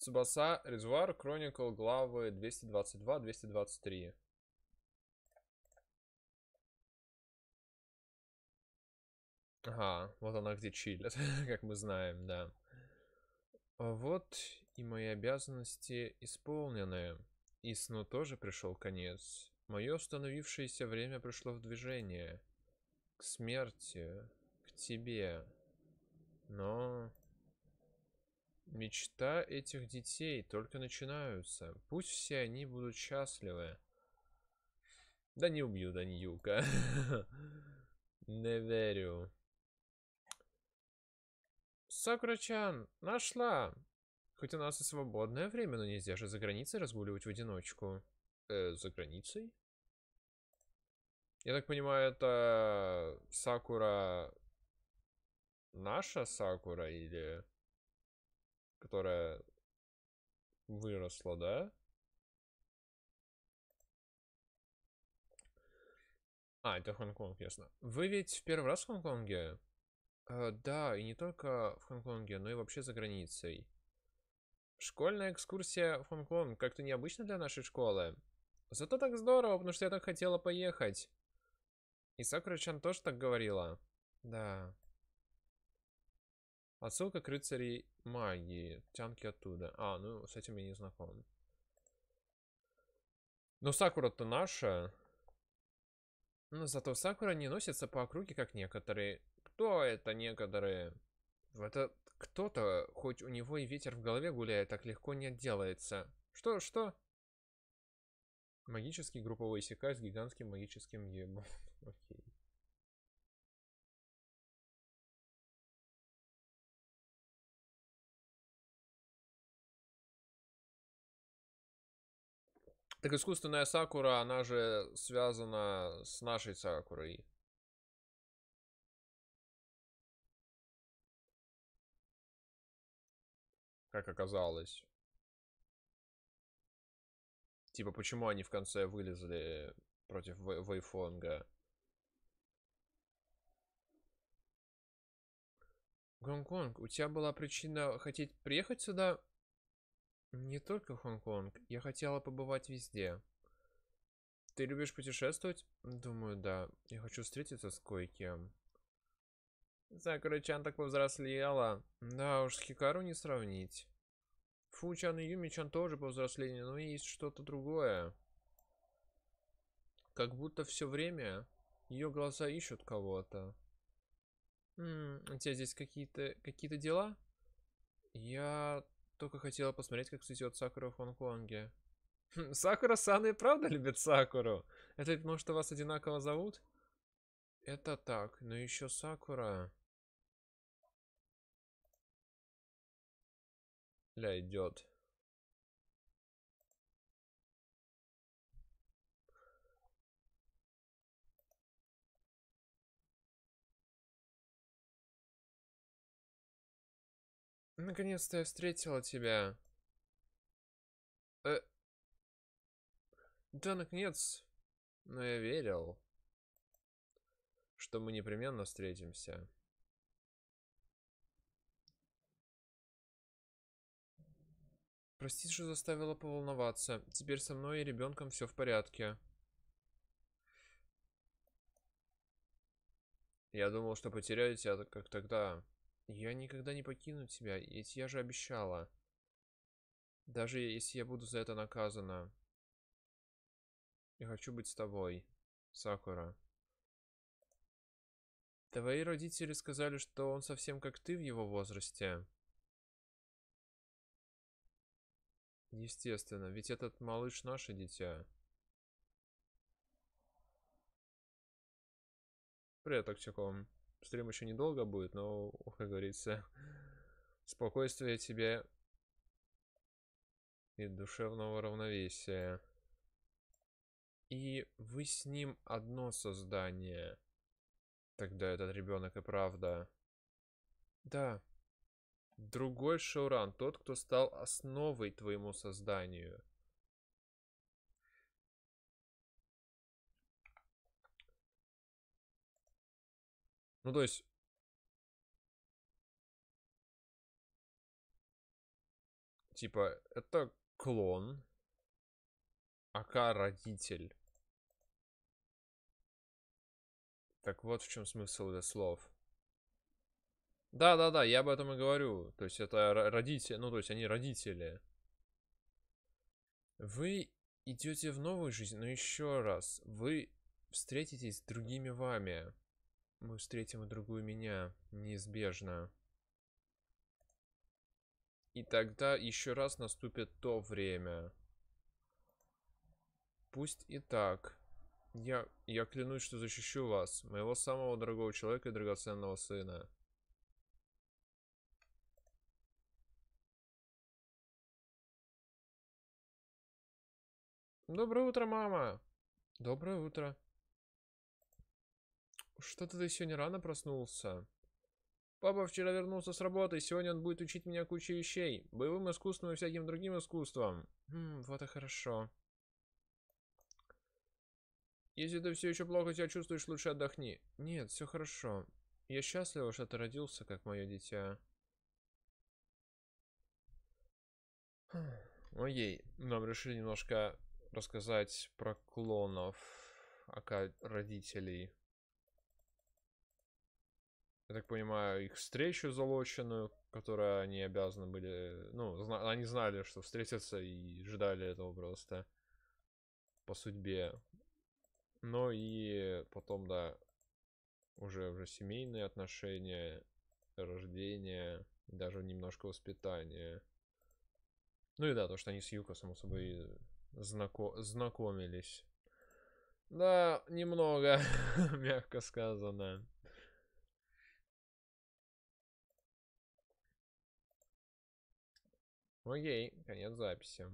Цубаса, Резуар, Кроникл, главы 222-223. Ага, вот она где чилит, как мы знаем, да. А вот и мои обязанности исполнены. И сну тоже пришел конец. Мое установившееся время пришло в движение. К смерти, к тебе. Но... Мечта этих детей только начинаются. Пусть все они будут счастливы. Да не убью Даниюка. Не верю. Сакурачан, нашла. Хоть у нас и свободное время, но нельзя же за границей разгуливать в одиночку. Э, за границей? Я так понимаю, это Сакура наша Сакура или которая выросла, да? А, это Хонконг, ясно. Вы ведь в первый раз в Хонконге? Э, да, и не только в Хонконге, но и вообще за границей. Школьная экскурсия в Хонконг как-то необычно для нашей школы. Зато так здорово, потому что я так хотела поехать. И Сакура-чан тоже так говорила. Да. Отсылка к рыцарей магии. Тянки оттуда. А, ну, с этим я не знаком. Но Сакура-то наша. Но зато Сакура не носится по округе, как некоторые. Кто это некоторые? Это кто-то, хоть у него и ветер в голове гуляет, так легко не отделается. Что, что? Магический групповой секай с гигантским магическим ебом. Окей. Так искусственная Сакура, она же связана с нашей Сакурой. Как оказалось. Типа, почему они в конце вылезли против Вейфонга? Гонконг, у тебя была причина хотеть приехать сюда? Не только в Хонконг. Я хотела побывать везде. Ты любишь путешествовать? Думаю, да. Я хочу встретиться с кое-кем. Сакура-чан так повзрослела. Да уж, с Хикару не сравнить. Фучан и Юмичан тоже повзрослели, но есть что-то другое. Как будто все время ее глаза ищут кого-то. у тебя здесь какие-то какие-то дела? Я только хотела посмотреть, как цветет Сакура в Хонконге. Хм, Сакура-сан и правда любит Сакуру? Это потому, что вас одинаково зовут? Это так, но еще Сакура... Ля, идет. Наконец-то я встретила тебя. Э... Да, наконец. Но я верил, что мы непременно встретимся. Прости, что заставила поволноваться. Теперь со мной и ребенком все в порядке. Я думал, что потеряю тебя, как тогда. Я никогда не покину тебя, ведь я же обещала. Даже если я буду за это наказана. Я хочу быть с тобой, Сакура. Твои родители сказали, что он совсем как ты в его возрасте. Естественно, ведь этот малыш наше дитя. Привет, Токсиком. Стрим еще недолго будет, но, как говорится, спокойствие тебе и душевного равновесия. И вы с ним одно создание. Тогда этот ребенок и правда. Да. Другой Шауран, тот, кто стал основой твоему созданию. Ну, то есть... Типа, это клон. АК родитель. Так вот в чем смысл этих слов. Да-да-да, я об этом и говорю. То есть это родители, ну то есть они родители. Вы идете в новую жизнь, но еще раз, вы встретитесь с другими вами. Мы встретим и другую меня, неизбежно. И тогда еще раз наступит то время. Пусть и так. Я, я клянусь, что защищу вас, моего самого дорогого человека и драгоценного сына. Доброе утро, мама. Доброе утро. Что-то ты сегодня рано проснулся. Папа вчера вернулся с работы, сегодня он будет учить меня куче вещей. Боевым искусством и всяким другим искусством. Хм, вот и хорошо. Если ты все еще плохо себя чувствуешь, лучше отдохни. Нет, все хорошо. Я счастлива, что ты родился, как мое дитя. Окей, нам решили немножко рассказать про клонов, ака родителей. Я так понимаю, их встречу залоченную, которую они обязаны были... Ну, зна они знали, что встретятся и ждали этого просто по судьбе. Но и потом, да, уже, уже семейные отношения, рождение, даже немножко воспитания. Ну и да, то, что они с Юко, само собой, знако знакомились. Да, немного, мягко сказано. Окей, конец записи.